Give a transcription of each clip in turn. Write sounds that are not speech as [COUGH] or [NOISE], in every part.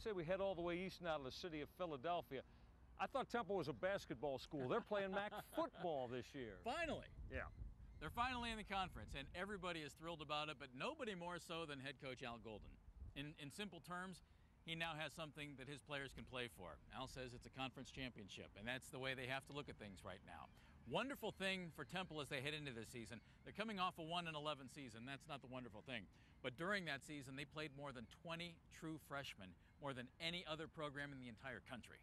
say we head all the way east now to the city of Philadelphia. I thought Temple was a basketball school. They're playing MAC [LAUGHS] football this year. Finally. Yeah. They're finally in the conference, and everybody is thrilled about it, but nobody more so than head coach Al Golden. In, in simple terms, he now has something that his players can play for. Al says it's a conference championship, and that's the way they have to look at things right now. Wonderful thing for Temple as they head into this season. They're coming off a 1 and 11 season. That's not the wonderful thing. But during that season, they played more than 20 true freshmen, more than any other program in the entire country.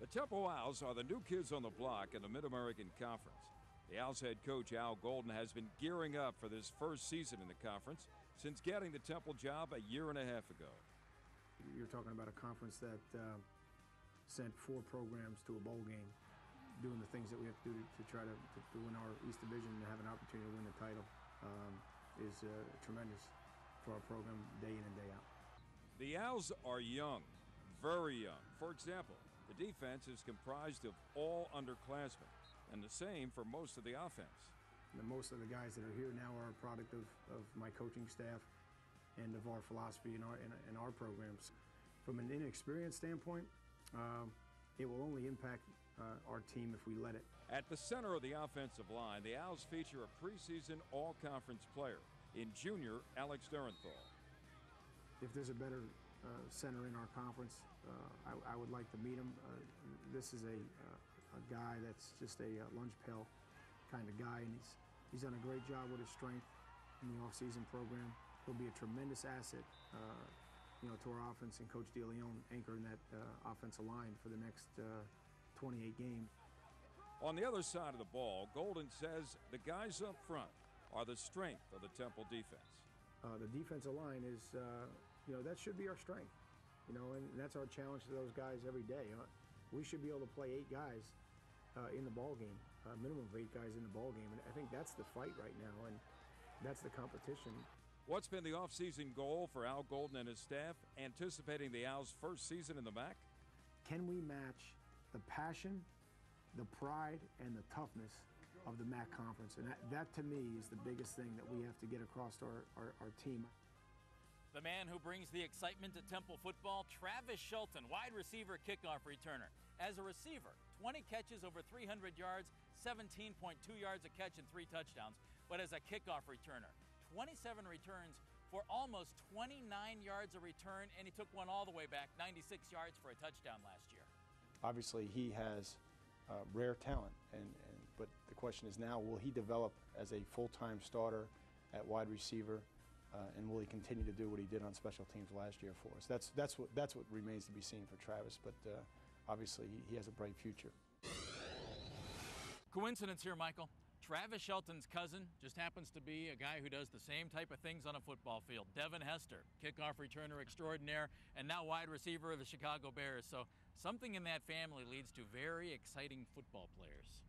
The Temple Owls are the new kids on the block in the Mid American Conference. The Owls head coach Al Golden has been gearing up for this first season in the conference since getting the Temple job a year and a half ago. You're talking about a conference that uh, sent four programs to a bowl game, doing the things that we have to do to, to try to, to, to, win our East Division and have an opportunity to win the title um, is uh, tremendous for our program day in and day out. The Owls are young, very young. For example, the defense is comprised of all underclassmen, and the same for most of the offense. The, most of the guys that are here now are a product of, of my coaching staff and of our philosophy and our, in, in our programs. From an inexperienced standpoint, um, it will only impact uh, our team if we let it. At the center of the offensive line, the Owls feature a preseason all-conference player in junior Alex Derenthal. If there's a better uh, center in our conference. Uh, I, I, would like to meet him. Uh, this is a, a guy that's just a lunch pail kind of guy, and he's, he's done a great job with his strength in the offseason program. He'll be a tremendous asset, you know, to our offense, and Coach DeLeon anchoring that offensive line for the next 28 games. On the other side of the ball, Golden says the guys up front are the strength of the Temple defense. Uh, the defensive line is, uh, you know, that should be our strength. You know, and that's our challenge to those guys every day. Uh, we should be able to play eight guys uh, in the ball game, a minimum of eight guys in the ball game, and I think that's the fight right now, and that's the competition. What's been the offseason goal for Al Golden and his staff, anticipating the Owls' first season in the MAC? Can we match the passion, the pride, and the toughness of the MAC conference. And that, that, to me is the biggest thing that we have to get across to our, our, our, team. The man who brings the excitement to Temple football, Travis Shelton, wide receiver kickoff returner. As a receiver, 20 catches over 300 yards, 17.2 yards a catch and three touchdowns. But as a kickoff returner, 27 returns for almost 29 yards a return, and he took one all the way back, 96 yards for a touchdown last year. Obviously, he has uh, rare talent. And, and, but the question is now, will he develop as a full-time starter at wide receiver, uh, and will he continue to do what he did on special teams last year for us? That's that's what that's what remains to be seen for Travis. But uh, obviously, he, he has a bright future. Coincidence here, Michael. Travis Shelton's cousin just happens to be a guy who does the same type of things on a football field. Devin Hester, kickoff returner extraordinaire, and now wide receiver of the Chicago Bears. So something in that family leads to very exciting football players.